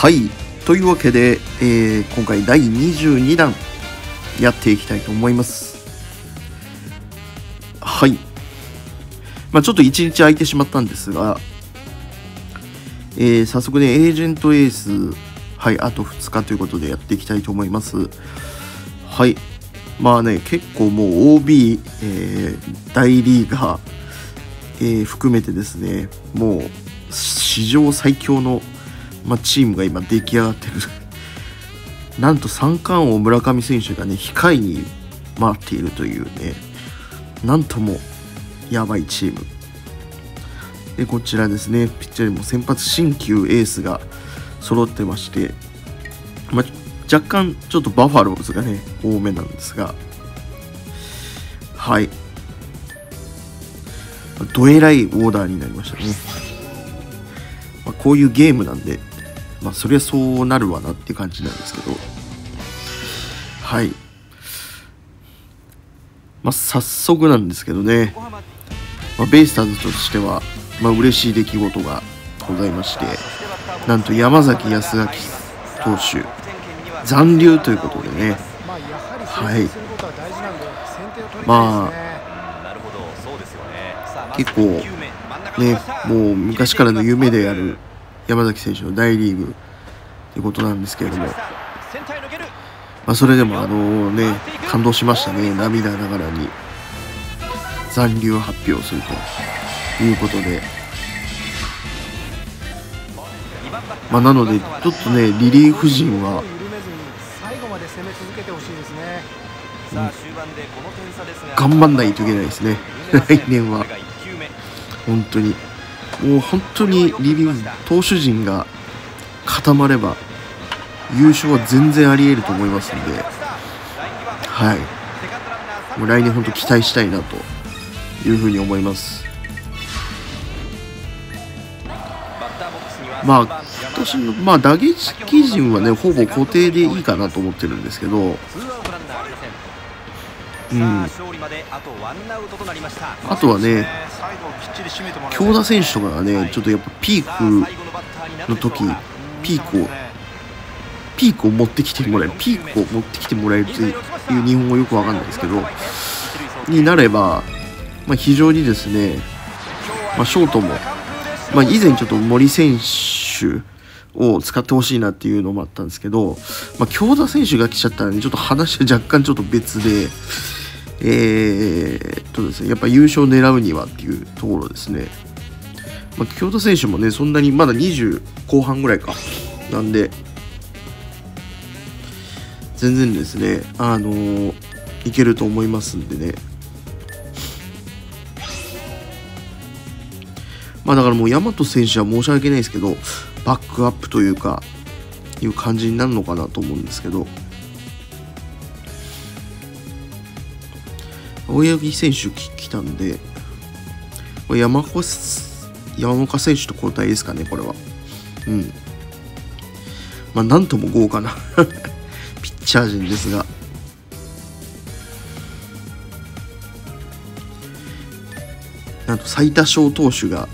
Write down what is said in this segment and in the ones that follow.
はい。というわけで、えー今回第22弾やっていきたいと思います。はい。まあちょっと1日空いてしまったんですが、えー早速ねエージェントエースはいあと2日ということでやっていきたいと思います。はい。まあね結構もう OB、えー大リーガー、えー含めてですねもう史上最強の、まあ、チームが今出来上がってる。なんと三冠王村上選手がね控えに回っているというね。なんともやばいチーム。でこちらですね。ピッチャーにも先発新旧エースが揃ってまして、まあ、若干ちょっとバファローズがね多めなんですが。はい。どえらいオーダーになりましたね、まあ、こういうゲームなんでまあそりゃそうなるわなっていう感じなんですけど。はい。まあ早速なんですけどね、まあ、ベイスターズとしてはまあ嬉しい出来事がございましてなんと山崎康明投手残留ということでね。はい。まあ結構ねもう昔からの夢である山崎選手の大リーグということなんですけれども、まあ、それでもあのね感動しましたね。涙ながらに。残留発表するということで、まあ、なのでちょっとねリリーフ陣は最後まで攻め続けてほしいですね。頑張んないといけないですね。来年は。本当にもう本当にリリーフ投手陣が固まれば優勝は全然ありえると思いますんではい。もう来年本当期待したいなというふうに思います。まあ今年のまあ打撃陣はねほぼ固定でいいかなと思ってるんですけどうん。あとはね京田選手とかがねちょっとやっぱピークの時ピークをピークを持ってきてもらえるピークを持ってきてもらえるという日本語よくわかんないですけどになれば、まあ、非常にですね、まあ、ショートも、まあ、以前ちょっと森選手を使ってほしいなっていうのもあったんですけど、まあ、京田選手が来ちゃったらねちょっと話は若干ちょっと別でえー、っとですねやっぱ優勝を狙うにはっていうところですね、まあ、京田選手もねそんなにまだ20後半ぐらいか。なんで全然ですねあのーいけると思いますんでね。まあだからもう大和選手は申し訳ないですけどバックアップというかいう感じになるのかなと思うんですけど青柳選手き来たんで山岡山岡選手と交代ですかねこれは。うん。まあなんとも豪華な ピッチャー陣ですが。なんと最多勝投手が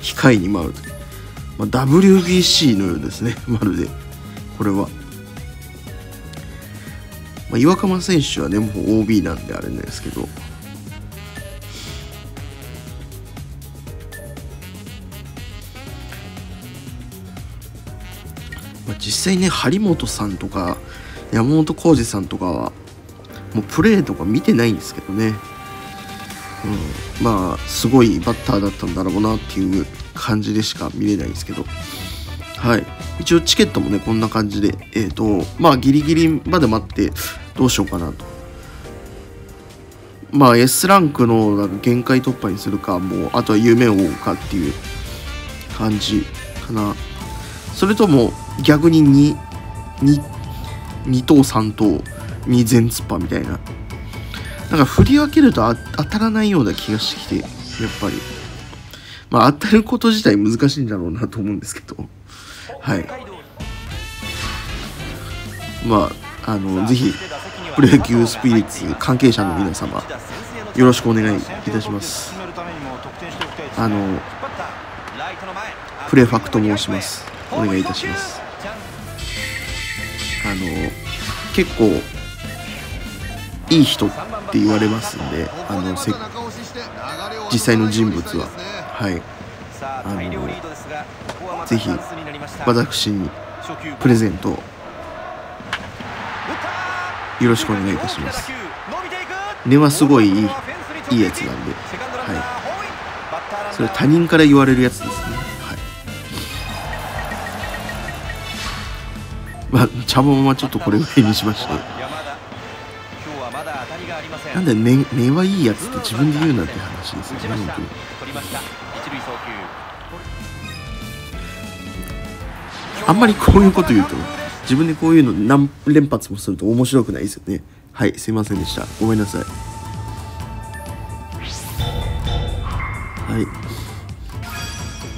控えに回る、まあ、WBC のようですねまるで。これは、まあ、岩隈選手はねもう OB なんであれなんですけど。まあ、実際ね張本さんとか山本浩二さんとかはもうプレーとか見てないんですけどね、うん、まあすごいバッターだったんだろうなっていう感じでしか見れないんですけど。はい。一応チケットもねこんな感じでえっ、とまあギリギリまで待ってどうしようかなと。まあ S ランクのなんか限界突破にするかもうあとは夢を追うかっていう感じかな。それとも逆に 2, 2, 2等3等に全突破みたいな。なんか振り分けるとあ当たらないような気がしてきてやっぱり。まあ当たること自体難しいんだろうなと思うんですけど。はい。まああのぜひプロ野球スピリッツ関係者の皆様よろしくお願いいたします。あのプレファクと申します。お願いいたします。あの結構いい人って言われますんであのせ実際の人物は。はい。あのぜひ私にプレゼントよろしくお願いいたします。根はすごいいいいいやつなんで。はいそれ他人から言われるやつですね。はい。まあ茶番はちょっとこれぐらいにしましてなんで根根はいいやつって自分で言うなんて話ですよね本当に。あんまりこういうこと言うと自分でこういうの何連発もすると面白くないですよね。はいすいませんでした。ごめんなさい。はい。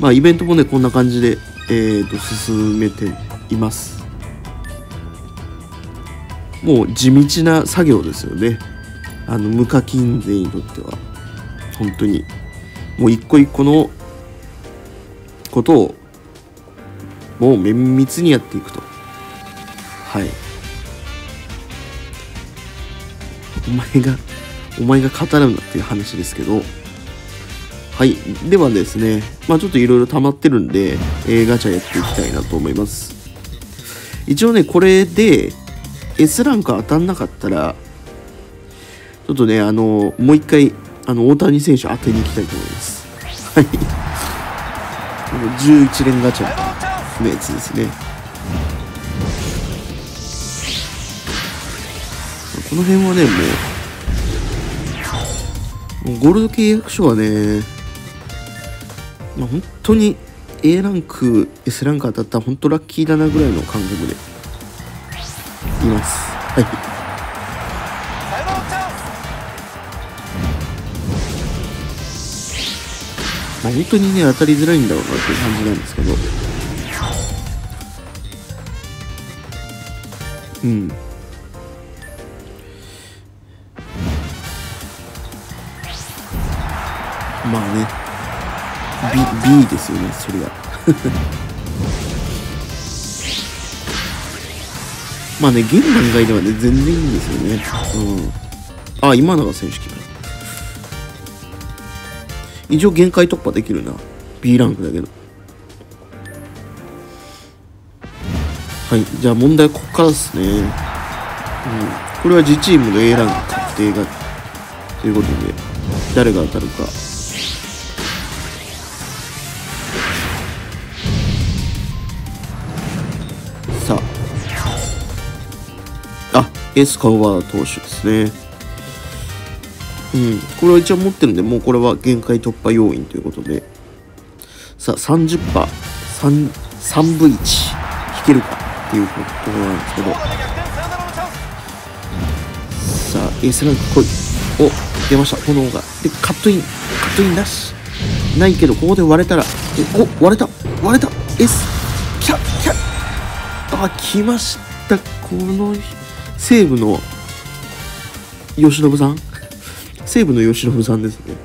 まあイベントもねこんな感じでえー、と進めています。もう地道な作業ですよね。あの無課金税にとっては。本当に。もう一個一個のことをもう綿密にやっていくと。はい。お前がお前が語るんだっていう話ですけど。はい。ではですねまあちょっといろいろ溜まってるんで、えー、ガチャやっていきたいなと思います。一応ねこれで S ランク当たんなかったらちょっとねあのもう一回あの大谷選手当てに行きたいと思います。はい。11連ガチャのやつですね。この辺はねもうもうゴールド契約書はね、まあ、本当に A ランク S ランク当たったら本当ラッキーだなぐらいの感覚でいます。はい。まあ、本当にね当たりづらいんだろうなっていう感じなんですけど。うん。まあね。B, B ですよねそれが。まあね現段階ではね全然いいんですよね。うん。あ今永選手来た。一応限界突破できるな。B ランクだけど。はいじゃあ問題ここからですね。うん。これは自チームの A ランク確定がということで誰が当たるか。エスカウバー投手ですね。うん。これは一応持ってるんでもうこれは限界突破要因ということで。さあ 30%3 3分1引けるかっていうところなんですけど。さあエスランク来い。お出ました。炎が。でカットイン。カットインなし。ないけどここで割れたら。えお割れた。割れた。S キャッキャッ。あ来ました。この人。西武の吉信さん？西武の吉信さんですね。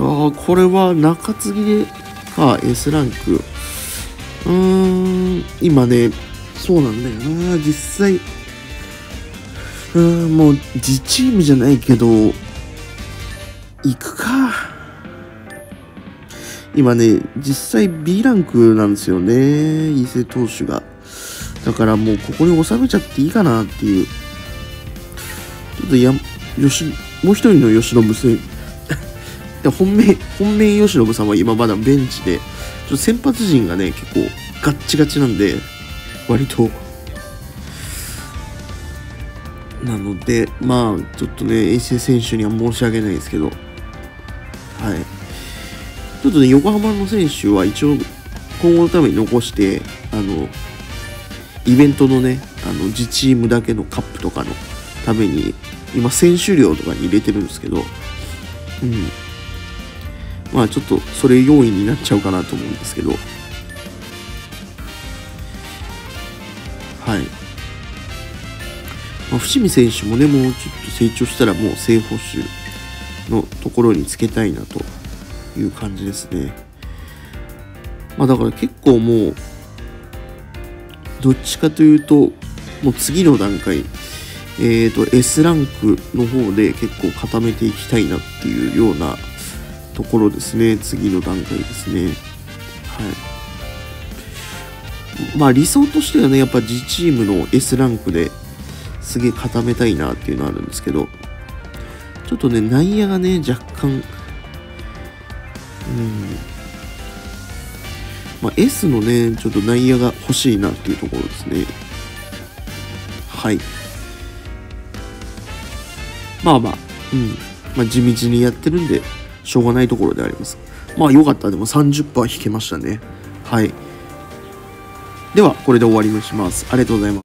ああこれは中継ぎで？か S ランク。うーん今ねそうなんだよな。実際うーんもう自チームじゃないけど行くか。今ね実際 B ランクなんですよね伊勢投手が。だからもうここに収めちゃっていいかなっていう。ちょっとやよしもう一人の吉信選いや本命本命吉信さんは今まだベンチで。ちょっと先発陣がね結構ガッチガチなんで割と。なのでまあちょっとね衛星選手には申し訳ないですけど。はい。ちょっとね横浜の選手は一応今後のために残してあのイベントのねあの自チームだけのカップとかのために今選手量とかに入れてるんですけどうん。まあちょっとそれ要因になっちゃうかなと思うんですけど。はい、まあ、伏見選手もねもうちょっと成長したらもう正捕手のところにつけたいなという感じですね。まあだから結構もう、どっちかというと、もう次の段階、えっ、ー、と、S ランクの方で結構固めていきたいなっていうようなところですね。次の段階ですね。はい。まあ理想としてはね、やっぱ自チームの S ランクですげえ固めたいなっていうのはあるんですけど、ちょっとね、内野がね、若干、うん、まあ、S のね、ちょっと内野が欲しいなっていうところですね。はい。まあまあ、うん。まあ、地道にやってるんで、しょうがないところであります。まあ、よかった。でも30%引けましたね。はい。では、これで終わりにします。ありがとうございます。